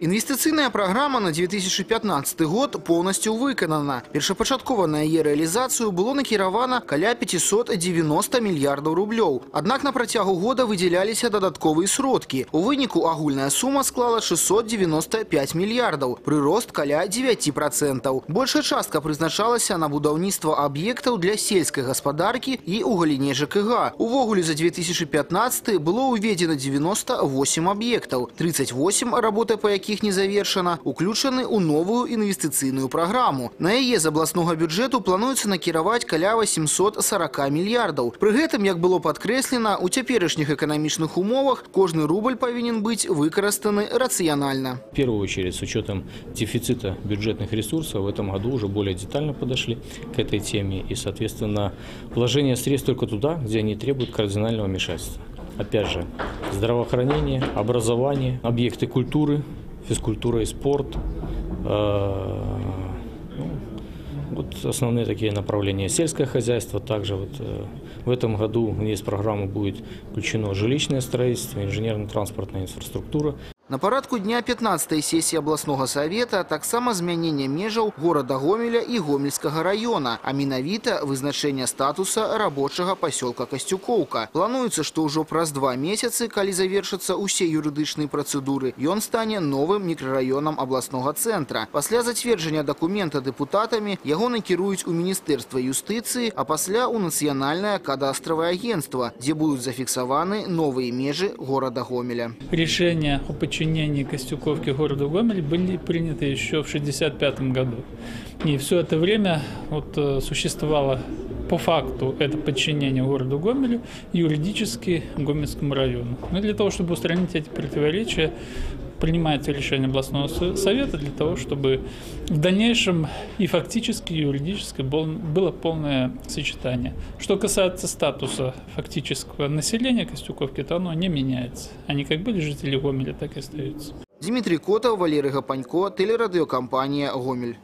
Інвестиційная програма на 2015 год полностью виконана. Першапачаткова на яе рэалізацыю было накіравана каля 590 мільярдаў рублёў. Аднак на працягу года выдзяляліся дадатковыя сродкі. У выніку агульная сума склала 695 мільярдаў, прырост каля 9%. Большая частка прызначалася на будаўніцтва аб'ектаў для сельскай гаспадаркі і ў галіне ЖКГ. Увогуле за 2015 было ўведзена 98 аб'ектаў, 38 работа па якіх не завершана, уключаны ў новую інвестыцыйную праграму. На яе з абласнога бюджэту плануецца накіраваць каля 840 мільярдаў. Пры гэтым, як было падкрэслена, у цяперашніх эканамічных умовах кожны рубль павінен быць выкарыстаны рацыянальна. В первую очередь, с учетом дефицита бюджетных ресурсов, в этом году уже более детально подошли к этой теме. И, соответственно, вложение средств только туда, где они требуют кардинального вмешательства. Опять же, здравоохранение, образование, объекты культуры, физкультура и спорт. э, ну, Вот основные такие направления. Сельское хозяйство также вот э, в этом году есть программа будет включено жилищное строительство, инженерно-транспортная инфраструктура. На парадку дня 15 сесії обласного савета таксама змянення межаў горада Гомеля і Гомельскага района, а менавіта вызначэнне статуса рабочага пасёлка Касцюкоўка. Плануецца, што ўжо праз два месяцы, калі завершацца ўсе юрыдычныя працэдуры, ён стане новым мікрараёнам абласнога цэнтра. Пасля зацверджання дакумента дэпутатамі яго накіруюць у міністэрства юстыцыі, а пасля ў нацыянальнае кадастравае агентства, дзе будуць зафіксаваны новыя межы горада Гомеля. Решения о подчинении Костюковки городу Гомель были приняты еще в 1965 году. И все это время вот, э, существовало по факту это подчинение городу Гомелю юридически Гомельскому району. Ну и для того, чтобы устранить эти противоречия, принимается решение областного со- совета для того, чтобы в дальнейшем и фактически, и юридически был- было полное сочетание. Что касается статуса фактического населения Костюковки, то оно не меняется. Они как были жители Гомеля, так и остаются. Дмитрий Котов, Валерий Гапанько, телерадиокомпания «Гомель».